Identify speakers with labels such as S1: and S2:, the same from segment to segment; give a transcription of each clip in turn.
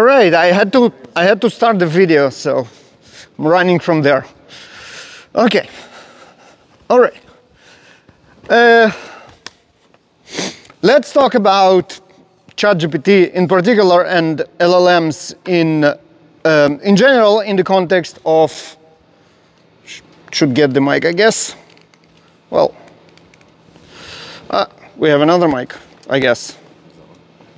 S1: All right, I had to I had to start the video, so I'm running from there. Okay. All right. Uh, let's talk about ChatGPT in particular and LLMs in um, in general in the context of should get the mic, I guess. Well, uh, we have another mic, I guess.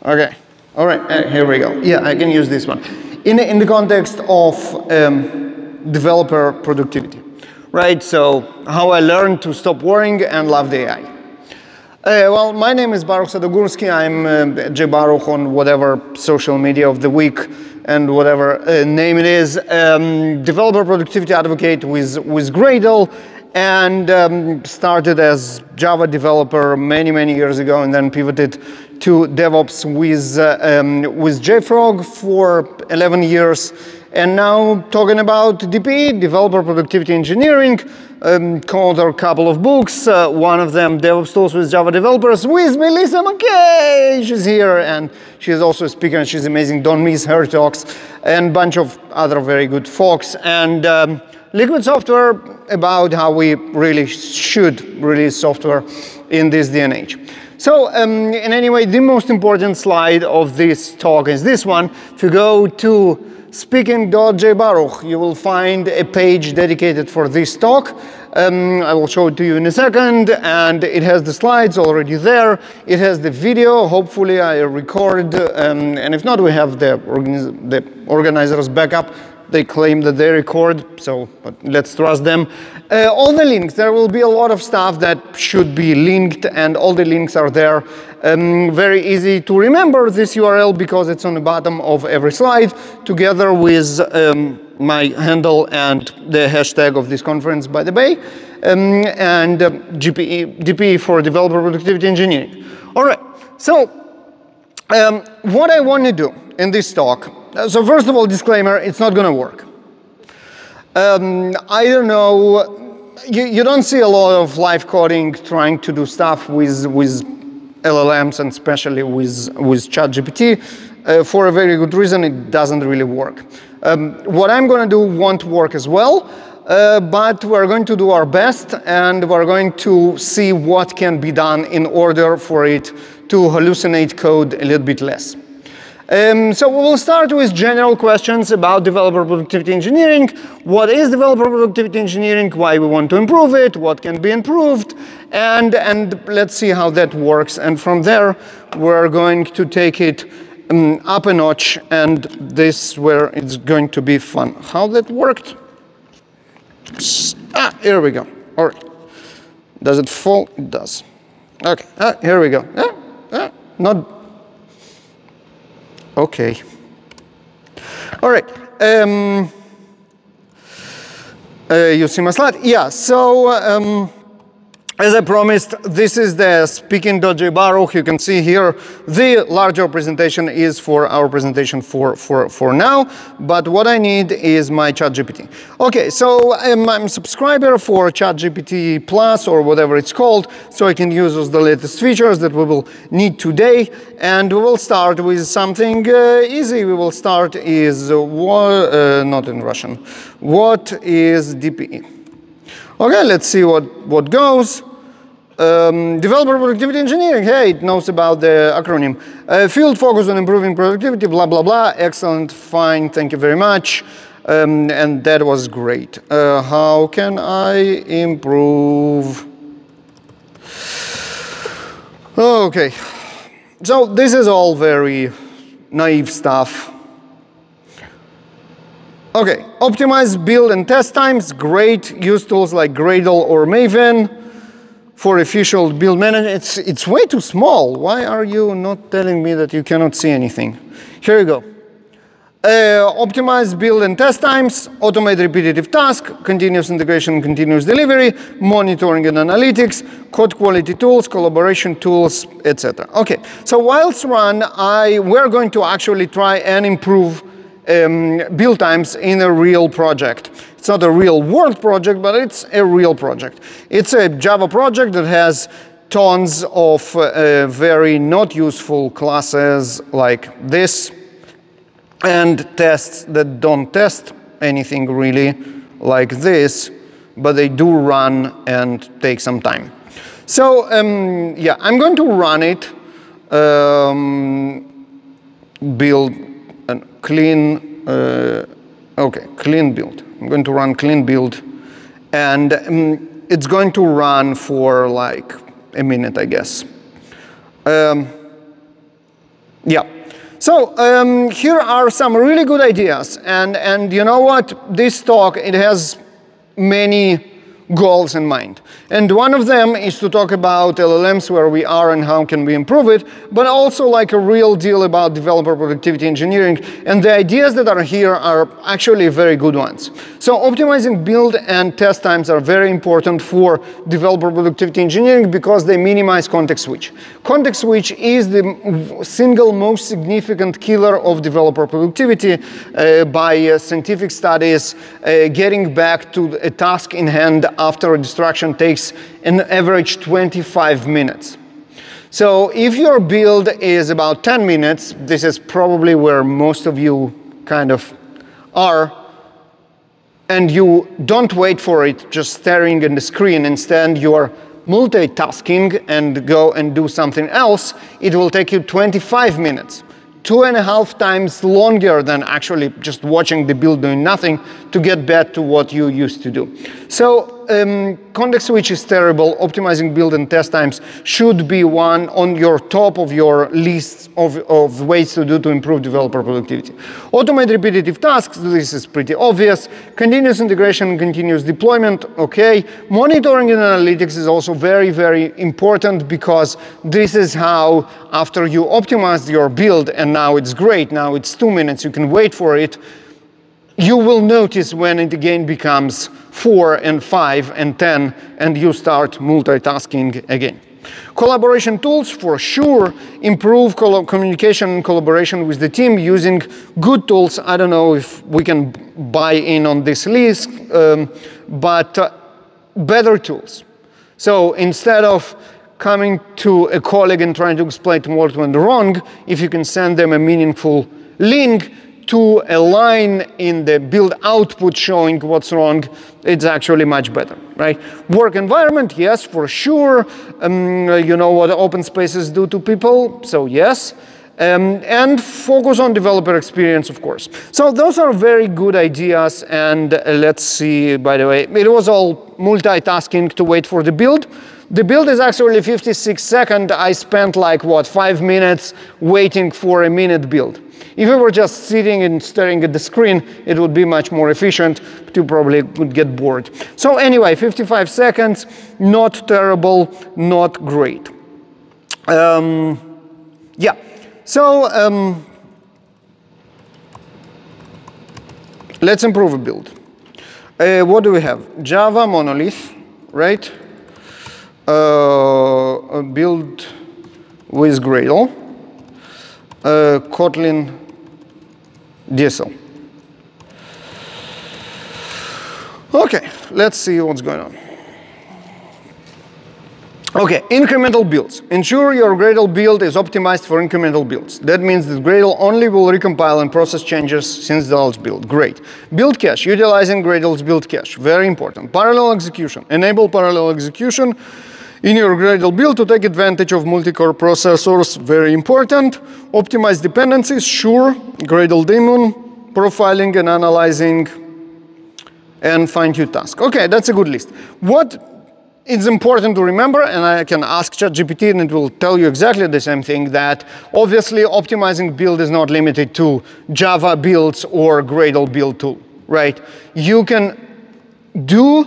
S1: Okay. All right. Uh, here we go. Yeah, I can use this one. In in the context of um, developer productivity right? So how I learned to stop worrying and love the AI. Uh, well, my name is Baruch Sadogursky. I'm uh, J Baruch on whatever social media of the week and whatever uh, name it is. Um, developer productivity advocate with, with Gradle and um, started as Java developer many, many years ago and then pivoted to DevOps with, um, with JFrog for 11 years and now talking about DPE, Developer Productivity Engineering, um, co-author a couple of books, uh, one of them DevOps Tools with Java Developers with Melissa McKay. She's here and she's also a speaker and she's amazing. Don't miss her talks and a bunch of other very good folks. And um, Liquid Software about how we really should release software in this day and age. So um, in any way, the most important slide of this talk is this one. To go to speaking.jbaruch, you will find a page dedicated for this talk. Um, I will show it to you in a second, and it has the slides already there. It has the video, hopefully I record, um, and if not, we have the, the organizer's backup they claim that they record, so let's trust them. Uh, all the links, there will be a lot of stuff that should be linked and all the links are there. Um, very easy to remember this URL because it's on the bottom of every slide together with um, my handle and the hashtag of this conference, by the way, um, and uh, DPE, DPE for Developer Productivity Engineering. All right, so um, what I want to do in this talk so first of all, disclaimer, it's not going to work. Um, I don't know, you, you, don't see a lot of live coding trying to do stuff with, with LLMs and especially with, with ChatGPT. Uh, for a very good reason, it doesn't really work. Um, what I'm going to do won't work as well, uh, but we're going to do our best and we're going to see what can be done in order for it to hallucinate code a little bit less. Um, so we will start with general questions about developer productivity engineering. What is developer productivity engineering? Why we want to improve it? What can be improved? And, and let's see how that works. And from there, we're going to take it um, up a notch. And this where it's going to be fun. How that worked? Ah, here we go. All right. Does it fall? It does. Okay, ah, here we go. Ah, ah, not Okay. All right. Um, uh, you see my slide? Yeah, so um, as I promised, this is the speaking.jbaruch. You can see here the larger presentation is for our presentation for, for, for now, but what I need is my ChatGPT. Okay, so um, I'm a subscriber for ChatGPT Plus or whatever it's called, so I can use the latest features that we will need today, and we will start with something uh, easy. We will start is, uh, uh, not in Russian, what is DPE? Okay, let's see what, what goes. Um, developer productivity engineering, hey, it knows about the acronym. Uh, field focus on improving productivity, blah, blah, blah. Excellent, fine, thank you very much. Um, and that was great. Uh, how can I improve? Okay, so this is all very naive stuff. Okay, optimize build and test times, great. Use tools like Gradle or Maven for official build manager, it's, it's way too small. Why are you not telling me that you cannot see anything? Here you go. Uh, optimize build and test times, automate repetitive task, continuous integration, continuous delivery, monitoring and analytics, code quality tools, collaboration tools, etc. Okay, so whilst run, I, we're going to actually try and improve um, build times in a real project. It's not a real world project, but it's a real project. It's a Java project that has tons of uh, very not useful classes like this. and tests that don't test anything really like this, but they do run and take some time. So um, yeah, I'm going to run it, um, build a clean, uh, okay, clean build. I'm going to run clean build and um, it's going to run for like a minute, I guess. Um, yeah. So um, here are some really good ideas, and and you know what? This talk it has many goals in mind. And one of them is to talk about LLMs, where we are and how can we improve it, but also like a real deal about developer productivity engineering. And the ideas that are here are actually very good ones. So optimizing build and test times are very important for developer productivity engineering because they minimize context switch. Context switch is the single most significant killer of developer productivity uh, by uh, scientific studies, uh, getting back to a task in hand after a distraction takes an average 25 minutes. So if your build is about 10 minutes, this is probably where most of you kind of are, and you don't wait for it just staring at the screen, instead you are multitasking and go and do something else, it will take you 25 minutes two and a half times longer than actually just watching the build doing nothing to get back to what you used to do. So um, context switch is terrible. Optimizing build and test times should be one on your top of your list of, of ways to do to improve developer productivity. Automate repetitive tasks, this is pretty obvious. Continuous integration, continuous deployment, okay. Monitoring and analytics is also very, very important because this is how after you optimize your build and now it's great, now it's two minutes, you can wait for it, you will notice when it again becomes 4 and 5 and 10 and you start multitasking again. Collaboration tools for sure improve communication and collaboration with the team using good tools. I don't know if we can buy in on this list, um, but uh, better tools. So instead of coming to a colleague and trying to explain what went wrong, if you can send them a meaningful link, to a line in the build output showing what's wrong, it's actually much better, right? Work environment, yes, for sure. Um, you know what open spaces do to people, so yes. Um, and focus on developer experience, of course. So those are very good ideas. And uh, let's see, by the way, it was all multitasking to wait for the build. The build is actually 56 seconds. I spent like, what, five minutes waiting for a minute build. If you were just sitting and staring at the screen, it would be much more efficient, but you probably would get bored. So anyway, 55 seconds, not terrible, not great. Um, yeah, so um, let's improve a build. Uh, what do we have? Java monolith, right? Uh, build with Gradle. Uh, Kotlin DSL. Okay, let's see what's going on. Okay, incremental builds. Ensure your Gradle build is optimized for incremental builds. That means that Gradle only will recompile and process changes since the last build. Great. Build cache, utilizing Gradle's build cache. Very important. Parallel execution. Enable parallel execution in your Gradle build to take advantage of multi-core processors. Very important. Optimize dependencies. Sure. Gradle daemon profiling and analyzing, and fine-tune task. Okay, that's a good list. What is important to remember, and I can ask ChatGPT and it will tell you exactly the same thing, that obviously optimizing build is not limited to Java builds or Gradle build tool, right? You can do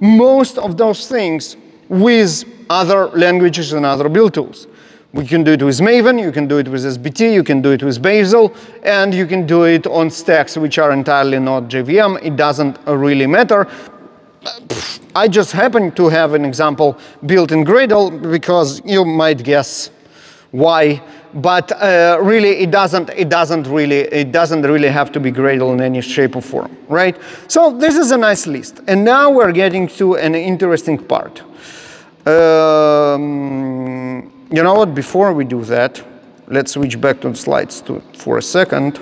S1: most of those things with other languages and other build tools. We can do it with Maven, you can do it with SBT, you can do it with Bazel, and you can do it on stacks which are entirely not JVM. It doesn't really matter. I just happen to have an example built in Gradle because you might guess why, but uh, really it doesn't, it doesn't really, it doesn't really have to be Gradle in any shape or form, right? So this is a nice list. And now we're getting to an interesting part. Um, you know what, before we do that, let's switch back to the slides to, for a second.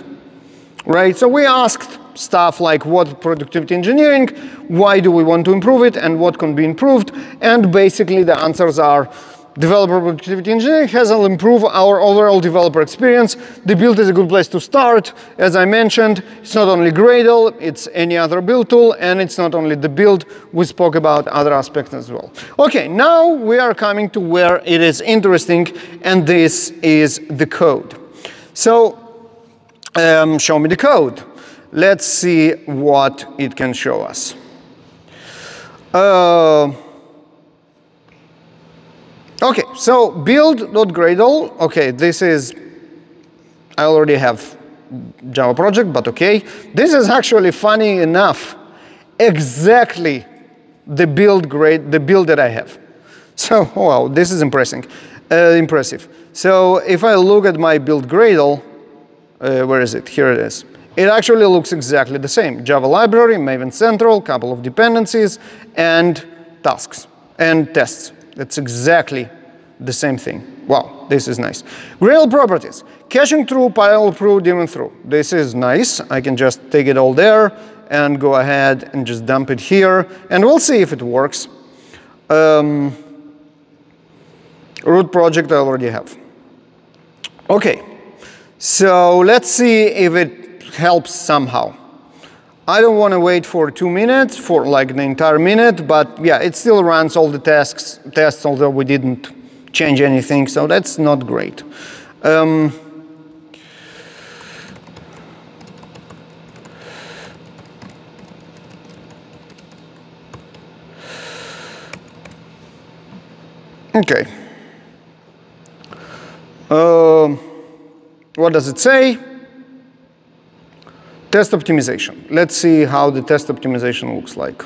S1: right? So we asked stuff like what productivity engineering, why do we want to improve it, and what can be improved. And basically the answers are developer productivity engineering has improve our overall developer experience. The build is a good place to start. As I mentioned, it's not only Gradle, it's any other build tool, and it's not only the build, we spoke about other aspects as well. Okay, now we are coming to where it is interesting, and this is the code. So, um, show me the code. Let's see what it can show us. Uh, okay, so build.gradle, okay, this is, I already have Java project, but okay. This is actually funny enough, exactly the build grade, the build that I have. So, wow, this is impressive. Uh, impressive. So if I look at my build Gradle, uh, where is it? Here it is. It actually looks exactly the same. Java library, Maven Central, couple of dependencies, and tasks and tests. It's exactly the same thing. Wow, this is nice. Gradle properties. Caching through, pile through, daemon through. This is nice. I can just take it all there and go ahead and just dump it here. And we'll see if it works. Um, root project I already have. Okay, so let's see if it helps somehow. I don't want to wait for two minutes, for like the entire minute, but yeah, it still runs all the tasks, tests, although we didn't change anything, so that's not great. Um, okay. Uh, what does it say? Test optimization. Let's see how the test optimization looks like.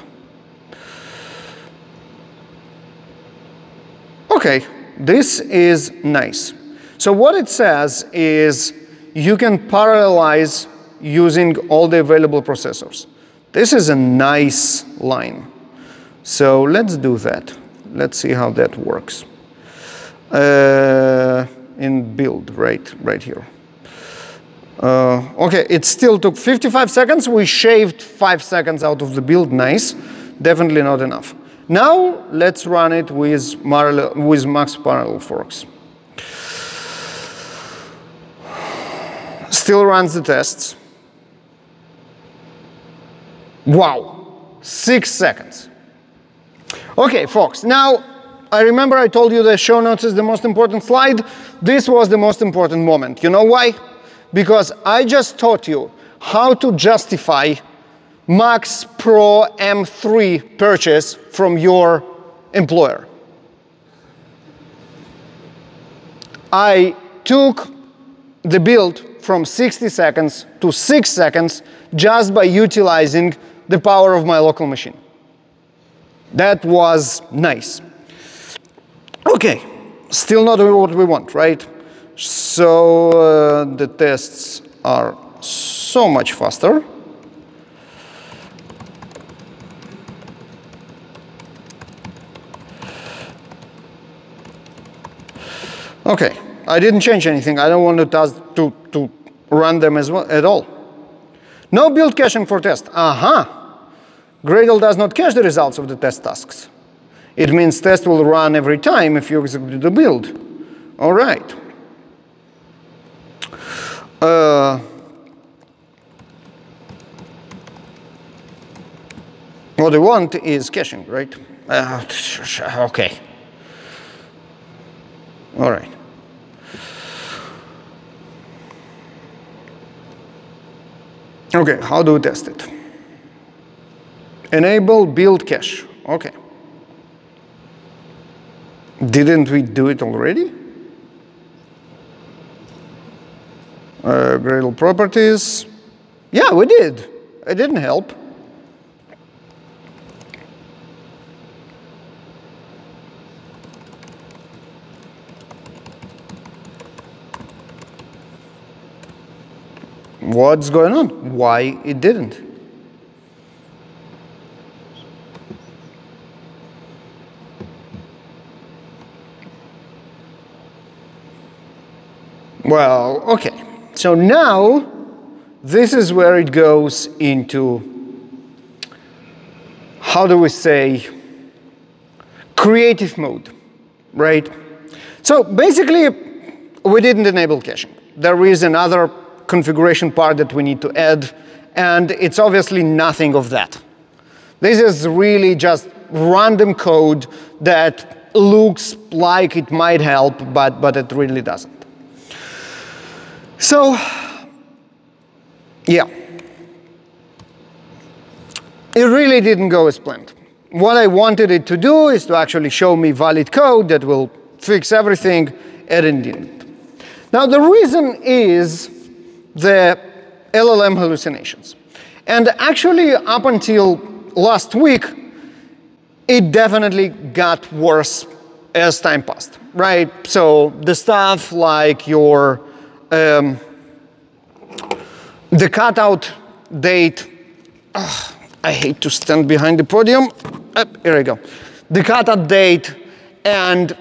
S1: Okay, this is nice. So what it says is you can parallelize using all the available processors. This is a nice line. So let's do that. Let's see how that works. Uh, in build, right, right here. Uh, okay, it still took 55 seconds. We shaved five seconds out of the build. Nice. Definitely not enough. Now let's run it with, with max parallel forks. Still runs the tests. Wow, six seconds. Okay, folks, now I remember I told you the show notes is the most important slide. This was the most important moment. You know why? Because I just taught you how to justify Max Pro M3 purchase from your employer. I took the build from 60 seconds to 6 seconds just by utilizing the power of my local machine. That was nice. Okay, still not what we want, right? So uh, the tests are so much faster. Okay, I didn't change anything. I don't want to, to, to run them as well at all. No build caching for test. Aha! Uh -huh. Gradle does not cache the results of the test tasks. It means test will run every time if you execute the build. All right. Uh, what they want is caching, right? Uh, okay. All right. Okay, how do we test it? Enable build cache. Okay. Didn't we do it already? Gradle properties. Yeah, we did. It didn't help. What's going on? Why it didn't? Well, okay. So now this is where it goes into, how do we say, creative mode, right? So basically, we didn't enable caching. There is another configuration part that we need to add, and it's obviously nothing of that. This is really just random code that looks like it might help, but, but it really doesn't. So, yeah. It really didn't go as planned. What I wanted it to do is to actually show me valid code that will fix everything, and it didn't. Now, the reason is the LLM hallucinations. And actually, up until last week, it definitely got worse as time passed, right? So the stuff like your, um, the cutout date, I hate to stand behind the podium. Uh, here we go. The cutout date and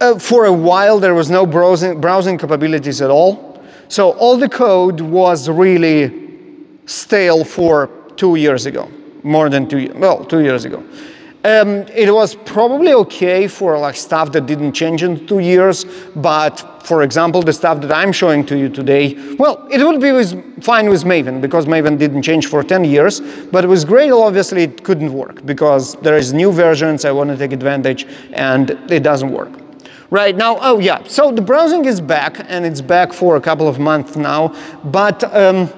S1: uh, for a while there was no browsing, browsing capabilities at all. So all the code was really stale for two years ago more than two, well, two years ago. Um, it was probably okay for like stuff that didn't change in two years, but for example, the stuff that I'm showing to you today, well, it would be with, fine with Maven because Maven didn't change for 10 years, but with Gradle, obviously it couldn't work because there is new versions, I want to take advantage, and it doesn't work. Right now, oh yeah, so the browsing is back, and it's back for a couple of months now, but um,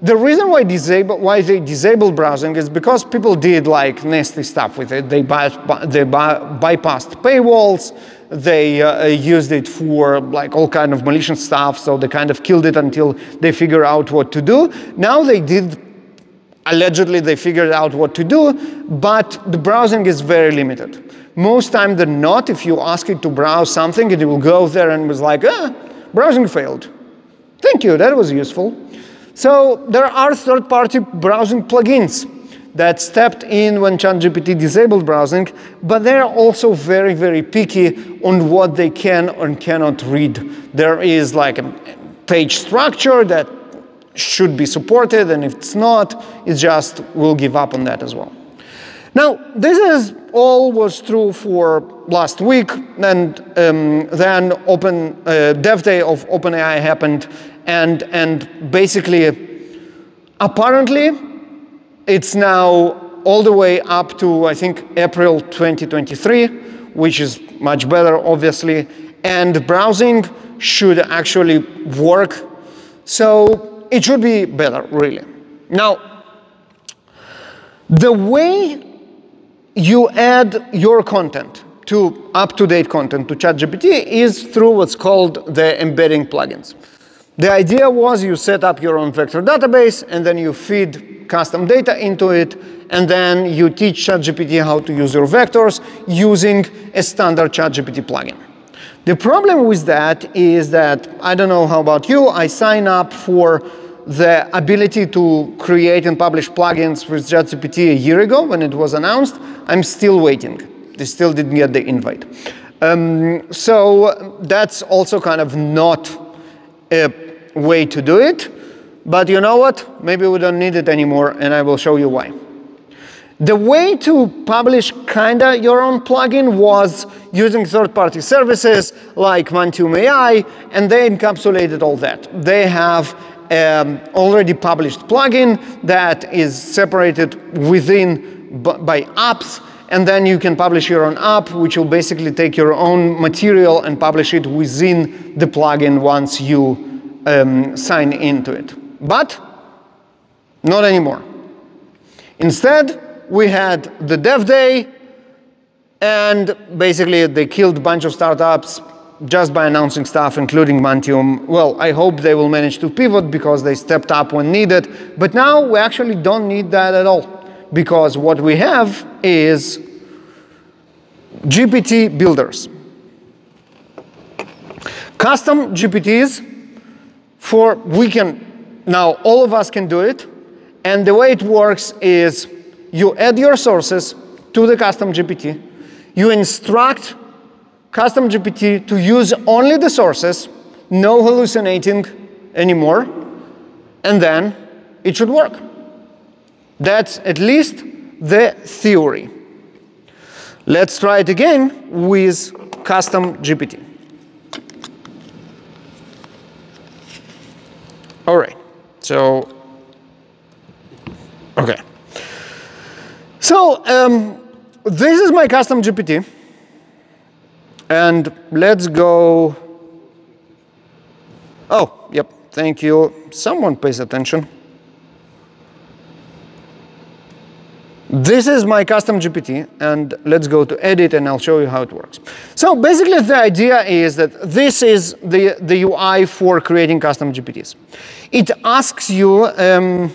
S1: the reason why, disable, why they disabled browsing is because people did like nasty stuff with it. They, by, they by, bypassed paywalls, they uh, used it for like all kind of malicious stuff, so they kind of killed it until they figure out what to do. Now they did, allegedly they figured out what to do, but the browsing is very limited. Most time than not, if you ask it to browse something, it will go there and was like, ah, browsing failed. Thank you, that was useful. So there are third-party browsing plugins that stepped in when ChatGPT disabled browsing, but they're also very, very picky on what they can and cannot read. There is like a page structure that should be supported, and if it's not, it just will give up on that as well. Now, this is all was true for last week, and um, then Open uh, Dev Day of OpenAI happened, and, and basically, apparently, it's now all the way up to, I think, April 2023, which is much better, obviously, and browsing should actually work. So it should be better, really. Now, the way you add your content to up-to-date content to ChatGPT is through what's called the embedding plugins. The idea was you set up your own vector database and then you feed custom data into it and then you teach ChatGPT how to use your vectors using a standard ChatGPT plugin. The problem with that is that, I don't know how about you, I sign up for the ability to create and publish plugins with ChatGPT a year ago when it was announced. I'm still waiting. They still didn't get the invite. Um, so that's also kind of not a way to do it. But you know what? Maybe we don't need it anymore, and I will show you why. The way to publish kinda your own plugin was using third-party services like Mantium AI, and they encapsulated all that. They have um, already published plugin that is separated within by apps, and then you can publish your own app, which will basically take your own material and publish it within the plugin once you um, sign into it. But not anymore. Instead, we had the dev day, and basically they killed a bunch of startups just by announcing stuff, including Mantium. Well, I hope they will manage to pivot because they stepped up when needed. But now we actually don't need that at all because what we have is GPT builders. Custom GPTs for we can, now all of us can do it. And the way it works is you add your sources to the custom GPT. You instruct custom GPT to use only the sources, no hallucinating anymore. and then it should work. That's at least the theory. Let's try it again with custom GPT. All right, so, okay. So um, this is my custom GPT. And let's go. Oh, yep, thank you. Someone pays attention. This is my custom GPT, and let's go to edit, and I'll show you how it works. So basically, the idea is that this is the, the UI for creating custom GPTs. It asks you um,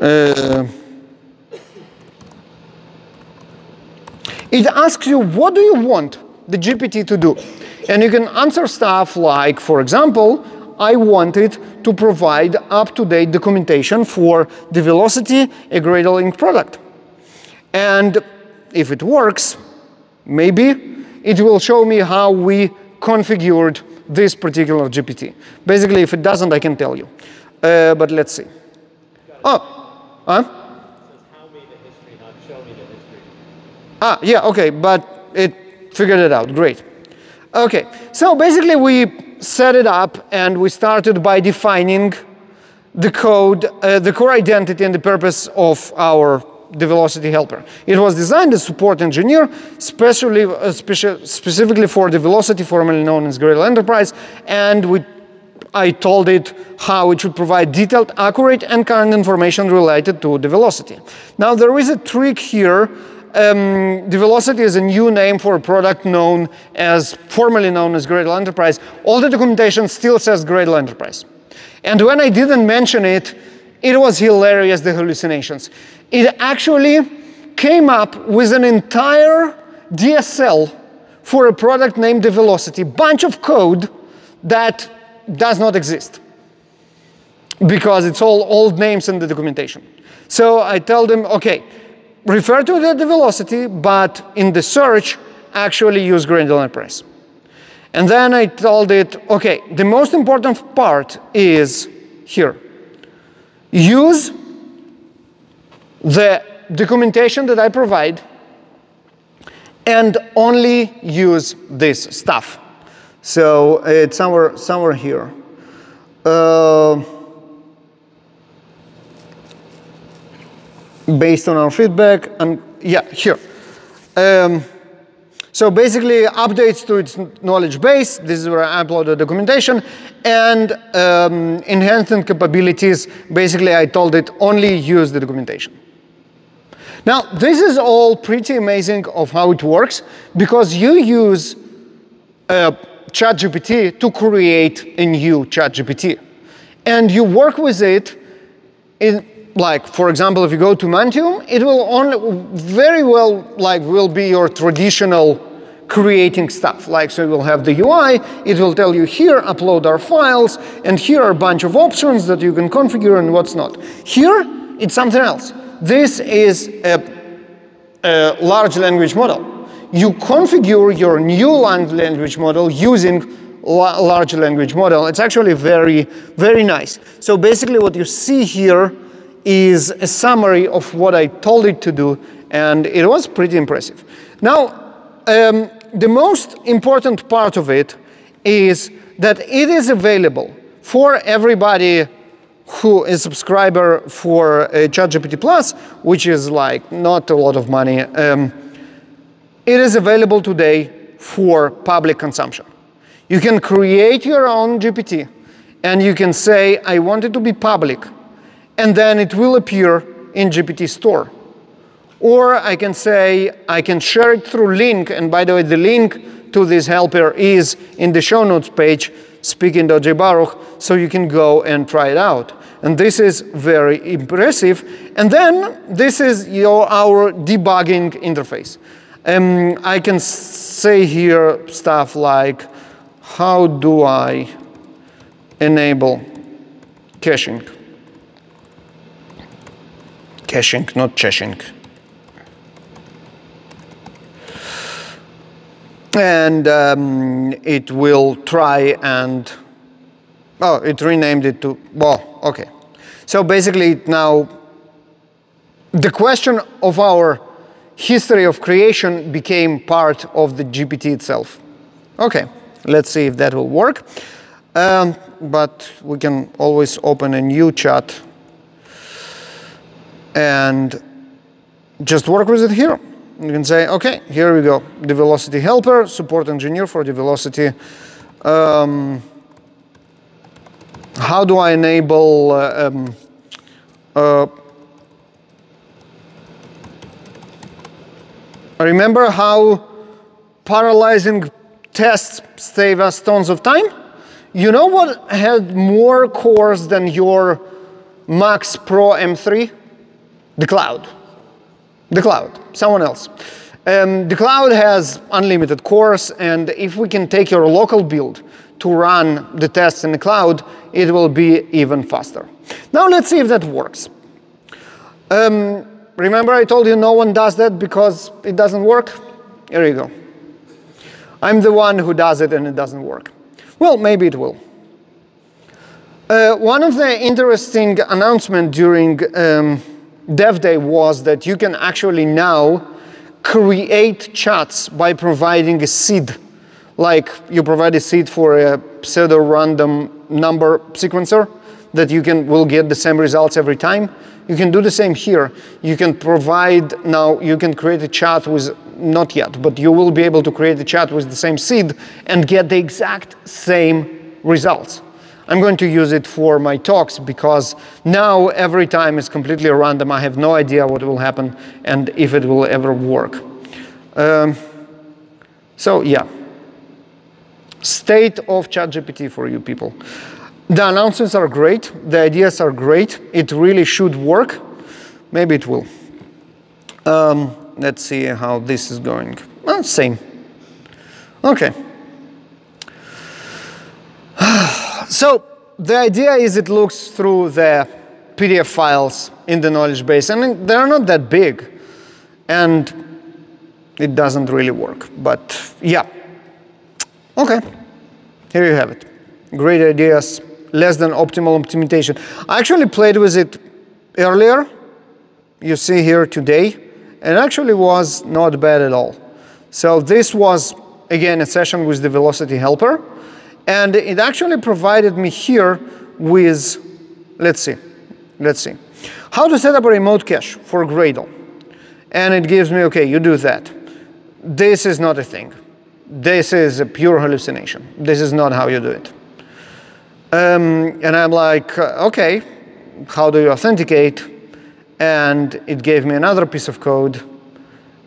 S1: uh, it asks you, what do you want the GPT to do? And you can answer stuff like, for example, I wanted to provide up-to-date documentation for Develocity a Gradle product. And if it works, maybe it will show me how we configured this particular GPT. Basically, if it doesn't, I can tell you. Uh, but let's see. Oh, huh? Ah, yeah, okay, but it figured it out, great. Okay, so basically we set it up and we started by defining the code, uh, the core identity and the purpose of our Develocity helper. It was designed as support engineer, specially, uh, speci specifically for Develocity, formerly known as Gradle Enterprise, and we, I told it how it should provide detailed, accurate, and current information related to Develocity. Now there is a trick here um, Develocity is a new name for a product known as, formerly known as Gradle Enterprise. All the documentation still says Gradle Enterprise. And when I didn't mention it, it was hilarious, the hallucinations. It actually came up with an entire DSL for a product named Develocity, bunch of code that does not exist because it's all old names in the documentation. So I tell them, okay, refer to the, velocity, but in the search, actually use Gradle Enterprise. And then I told it, okay, the most important part is here. Use the documentation that I provide and only use this stuff. So it's somewhere, somewhere here. Uh, based on our feedback, and yeah, here. Um, so basically, updates to its knowledge base. This is where I upload the documentation. And um, enhancing capabilities, basically, I told it only use the documentation. Now, this is all pretty amazing of how it works, because you use uh, ChatGPT to create a new ChatGPT. And you work with it in like, for example, if you go to Mantium, it will only very well like will be your traditional creating stuff. Like, so you will have the UI, it will tell you here, upload our files, and here are a bunch of options that you can configure and what's not. Here, it's something else. This is a, a large language model. You configure your new language model using large language model. It's actually very, very nice. So basically what you see here is a summary of what I told it to do, and it was pretty impressive. Now, um, the most important part of it is that it is available for everybody who is a subscriber for uh, ChatGPT Plus, which is like not a lot of money. Um, it is available today for public consumption. You can create your own GPT and you can say, I want it to be public and then it will appear in GPT store. Or I can say, I can share it through link, and by the way, the link to this helper is in the show notes page, speaking.jbaruch, so you can go and try it out. And this is very impressive. And then this is your, our debugging interface. Um, I can say here stuff like, how do I enable caching? Caching, not chashing. and um, it will try and, oh, it renamed it to, well, okay. So basically now, the question of our history of creation became part of the GPT itself. Okay, let's see if that will work. Um, but we can always open a new chat and just work with it here. You can say, okay, here we go. Develocity helper, support engineer for Develocity. Um, how do I enable uh, um, uh, remember how paralyzing tests save us tons of time? You know what had more cores than your Max Pro M3? The cloud. The cloud, someone else. Um, the cloud has unlimited cores, and if we can take your local build to run the tests in the cloud, it will be even faster. Now let's see if that works. Um, remember I told you no one does that because it doesn't work? Here you go. I'm the one who does it and it doesn't work. Well, maybe it will. Uh, one of the interesting announcements during um, Dev Day was that you can actually now create chats by providing a seed. Like you provide a seed for a pseudo-random number sequencer that you can will get the same results every time. You can do the same here. You can provide now, you can create a chat with, not yet, but you will be able to create a chat with the same seed and get the exact same results. I'm going to use it for my talks because now every time it's completely random. I have no idea what will happen and if it will ever work. Um, so yeah, state of ChatGPT for you people. The announcements are great. The ideas are great. It really should work. Maybe it will. Um, let's see how this is going. Well, same. Okay. So the idea is it looks through the PDF files in the knowledge base, and they're not that big, and it doesn't really work. But yeah, okay, here you have it. Great ideas, less than optimal implementation. I actually played with it earlier. You see here today, and actually was not bad at all. So this was again a session with Develocity helper. And it actually provided me here with, let's see, let's see, how to set up a remote cache for Gradle. And it gives me, okay, you do that. This is not a thing. This is a pure hallucination. This is not how you do it. Um, and I'm like, uh, okay, how do you authenticate? And it gave me another piece of code.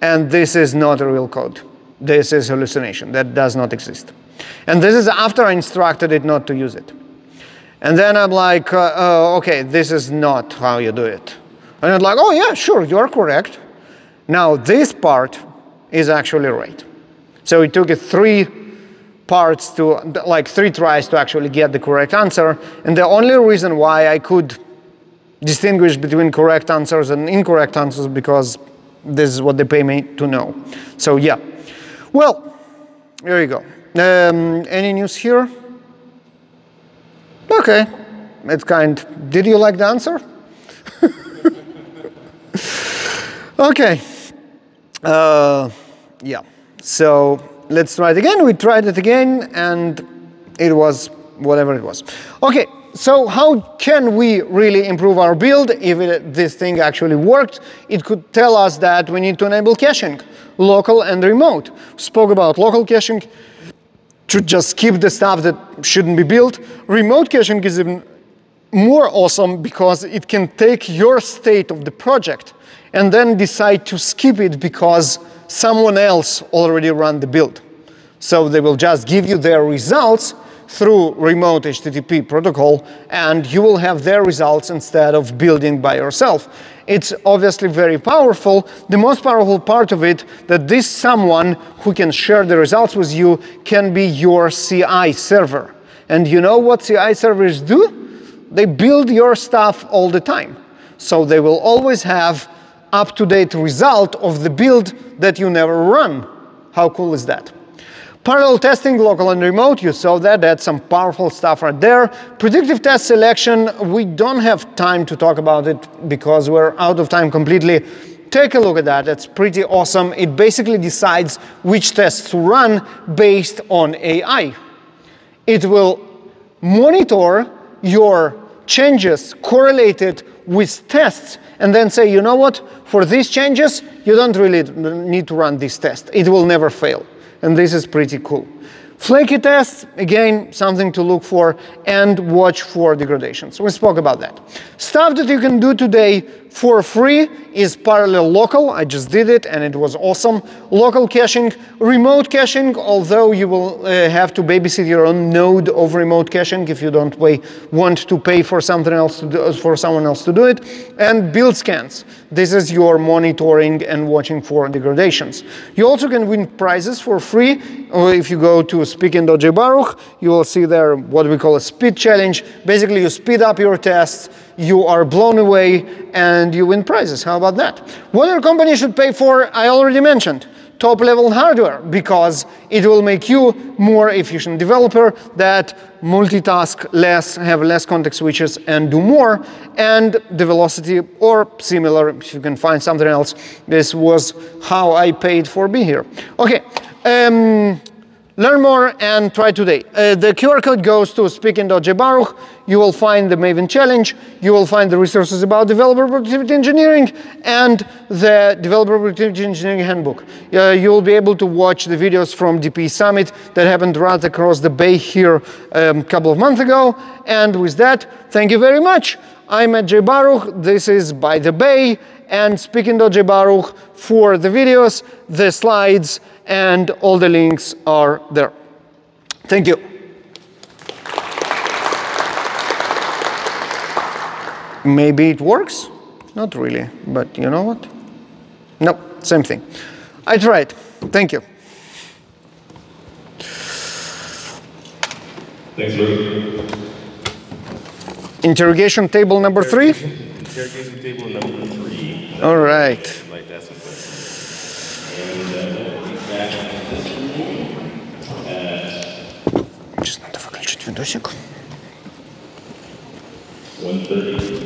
S1: And this is not a real code. This is hallucination. That does not exist. And this is after I instructed it not to use it. And then I'm like, uh, uh, okay, this is not how you do it. And I'm like, oh yeah, sure, you're correct. Now this part is actually right. So it took three parts to, like three tries to actually get the correct answer. And the only reason why I could distinguish between correct answers and incorrect answers because this is what they pay me to know. So yeah. Well, here you go. Um, any news here? Okay, it's kind. Did you like the answer? okay. Uh, yeah. So let's try it again. We tried it again, and it was whatever it was. Okay. So how can we really improve our build if it, this thing actually worked? It could tell us that we need to enable caching, local and remote. Spoke about local caching to just keep the stuff that shouldn't be built. Remote caching is even more awesome because it can take your state of the project and then decide to skip it because someone else already ran the build. So they will just give you their results through remote HTTP protocol and you will have their results instead of building by yourself. It's obviously very powerful. The most powerful part of it that this someone who can share the results with you can be your CI server. And you know what CI servers do? They build your stuff all the time. So they will always have up-to-date result of the build that you never run. How cool is that? Parallel testing, local and remote, you saw that, that's some powerful stuff right there. Predictive test selection, we don't have time to talk about it because we're out of time completely. Take a look at that, that's pretty awesome. It basically decides which tests to run based on AI. It will monitor your changes correlated with tests and then say, you know what, for these changes, you don't really need to run this test. It will never fail. And this is pretty cool. Flaky tests, again, something to look for and watch for degradations. We spoke about that. Stuff that you can do today for free is parallel local. I just did it and it was awesome. Local caching, remote caching, although you will uh, have to babysit your own node of remote caching if you don't pay, want to pay for something else do, for someone else to do it. And build scans. This is your monitoring and watching for degradations. You also can win prizes for free. If you go to speaking.jbaruch, you will see there what we call a speed challenge. Basically, you speed up your tests you are blown away and you win prizes. How about that? What your company should pay for, I already mentioned. Top level hardware because it will make you more efficient developer that multitask less, have less context switches and do more. And Develocity or similar, if you can find something else, this was how I paid for being here. Okay. Um, Learn more and try today. Uh, the QR code goes to speaking.jbaruch. You will find the Maven Challenge. You will find the resources about developer productivity engineering and the developer productivity engineering handbook. Uh, you will be able to watch the videos from DPE Summit that happened right across the bay here a um, couple of months ago. And with that, thank you very much. I'm at JBaruch. This is By the Bay and speaking.jbaruch for the videos, the slides, and all the links are there. Thank you. Maybe it works? Not really, but you know what? No, same thing. I tried. Thank you.
S2: Thanks, Luke.
S1: Interrogation table number three?
S2: Interrogation table number three.
S1: All right.
S2: видосик. 130.